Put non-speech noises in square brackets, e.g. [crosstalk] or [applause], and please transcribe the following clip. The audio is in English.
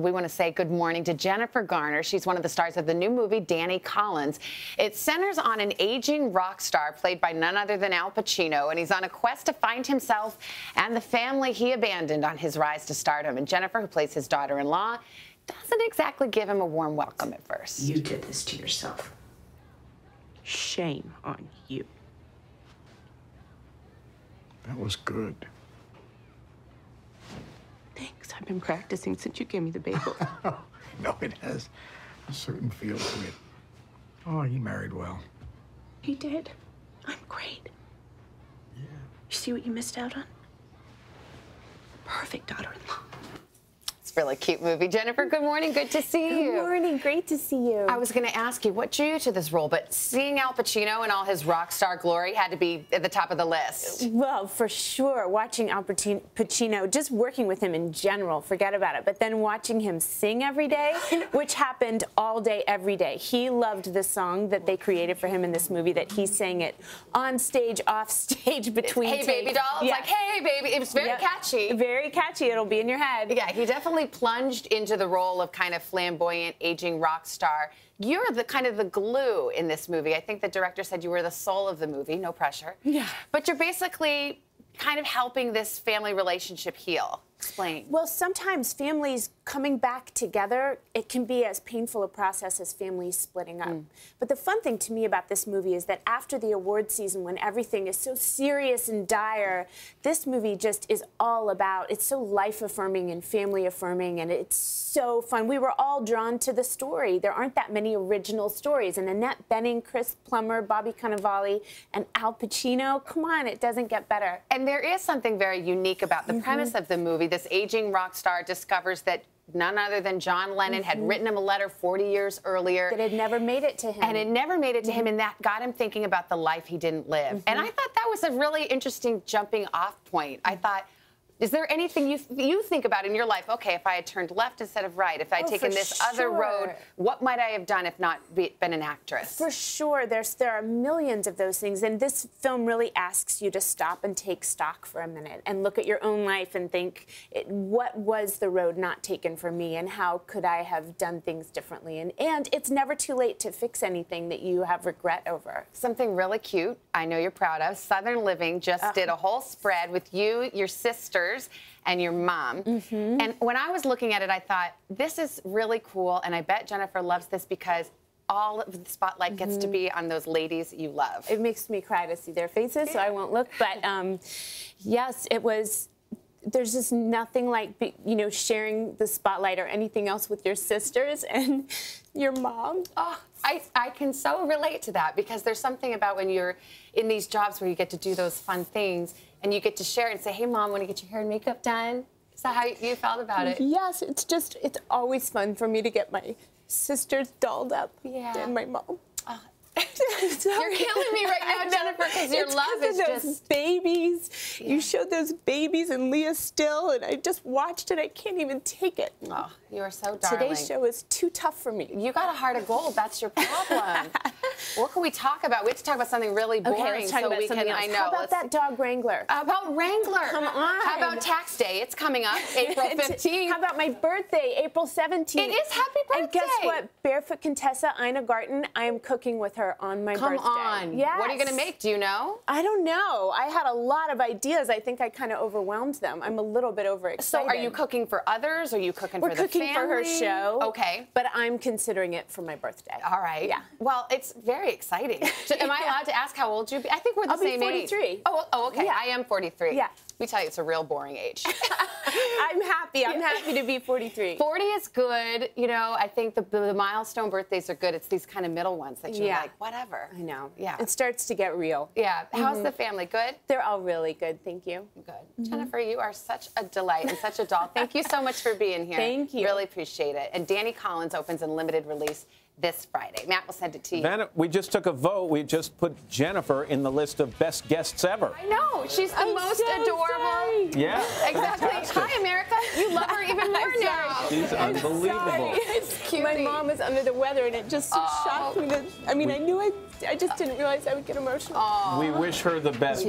We want to say good morning to Jennifer Garner. She's one of the stars of the new movie Danny Collins. It centers on an aging rock star played by none other than Al Pacino, and he's on a quest to find himself and the family he abandoned on his rise to stardom. And Jennifer, who plays his daughter-in-law, doesn't exactly give him a warm welcome at first. You did this to yourself. Shame on you. That was good. Thanks. I've been practicing since you gave me the bagel. [laughs] no, it has a certain feel to it. Oh, he married well. he did. I'm great. Yeah. You see what you missed out on? Perfect daughter-in-law. Really cute movie. Jennifer, good morning. Good to see you. Good morning. Great to see you. I was going to ask you what drew you to this role, but seeing Al Pacino and all his rock star glory had to be at the top of the list. Well, for sure. Watching Al Pacino, just working with him in general, forget about it. But then watching him sing every day, [laughs] which happened all day, every day. He loved the song that they created for him in this movie, that he sang it on stage, off stage, between Hey, takes. baby doll. It's Yeah. like, hey, baby. It was very Yep. catchy. Very catchy. It'll be in your head. Yeah, he definitely plunged into the role of kind of flamboyant, aging rock star. You're the kind of the glue in this movie. I think the director said you were the soul of the movie. No pressure. Yeah. But you're basically kind of helping this family relationship heal. Explain. Well, sometimes families coming back together, it can be as painful a process as families splitting up. Mm. But the fun thing to me about this movie is that after the award season, when everything is so serious and dire, this movie just is all about, it's so life affirming and family affirming, and it's so fun. We were all drawn to the story. There aren't that many original stories. And Annette Bening, Chris Plummer, Bobby Cannavale, and Al Pacino, come on, it doesn't get better. And there is something very unique about the mm-hmm. premise of the movie. This aging rock star discovers that none other than John Lennon had mm-hmm. written him a letter 40 years earlier. That had never made it to him. and it never made it to him, mm-hmm. and that got him thinking about the life he didn't live. And I thought that was a really interesting jumping off point. I thought, is there anything you you think about in your life? Okay, if I had turned left instead of right, if I had Oh, taken this other road, what might I have done if not be, been an actress? For sure, there's there are millions of those things, and this film really asks you to stop and take stock for a minute and look at your own life and think, it, what was the road not taken for me, and how could I have done things differently? And and it's never too late to fix anything that you have regret over. Something really cute, I know you're proud of. Southern Living just did a whole spread with you, your sisters, and your mom. And when I was looking at it, I thought, this is really cool, and I bet Jennifer loves this because all of the spotlight gets to be on those ladies you love. It makes me cry to see their faces, so I won't look. [laughs] But um, yes, it was. There's just nothing like you know sharing the spotlight or anything else with your sisters [laughs] and your mom. Oh, I, I can so relate to that because there's something about when you're in these jobs where you get to do those fun things and you get to share and say, hey, mom, want to get your hair and makeup done? Is that how you felt about it? Yes, it's just it's always fun for me to get my sisters dolled up Yeah. and my mom. Ah. [laughs] You're killing me right now, [laughs] Jennifer, because your It's love is those just. babies. You showed those babies and Leah Still, and I just watched it. I can't even take it. Oh, you are so darling. Today's show is too tough for me. You got a heart of gold. That's your problem. [laughs] what can we talk about? We have to talk about something really boring Okay, let's talk so about we something can. else. I know. How about let's- that dog wrangler? How about Wrangler? Come on. How about tax day? It's coming up, [laughs] April 15th. How about my birthday, April 17th? It is happy birthday. And guess what? Barefoot Contessa Ina Garten, I am cooking with her on my Come birthday. on. Yes. What are you going to make? Do you know? I don't know. I had a lot of ideas. I think I kind of overwhelmed them. I'm a little bit overexcited. So are you cooking for others? Are you cooking We're for the cooking for her show. Okay. But I'm considering it for my birthday. All right. Yeah. Well, it's very exciting. [laughs] So Am I allowed to ask how old you be? I think we're the I'll same age. 43. Oh, oh, okay. Yeah. I am 43. Yeah. We tell you, it's a real boring age. [laughs] [laughs] I'm happy. I'm happy to be 43. 40 is good. You know, I think the, the milestone birthdays are good. It's these kind of middle ones that you're Yeah. like, whatever. I know. Yeah. It starts to get real. yeah. How's Mm-hmm. the family? Good? They're all really good. Thank you. Good. Jennifer, you are such a delight and such a doll. Thank you so much for being here. Thank you. Really appreciate it. And Danny Collins opens in limited release this Friday. Matt will send it to you. Vanna, we just took a vote. We just put Jennifer in the list of best guests ever. I know. She's the I'm most so adorable. sorry. Yeah. Exactly. fantastic. Hi, America. You love her even [laughs] more I'm now. sorry. She's unbelievable. It's cutie. My mom is under the weather, and it just shocked me. That, I mean, I knew I, I just didn't realize I would get emotional. We wish her the best.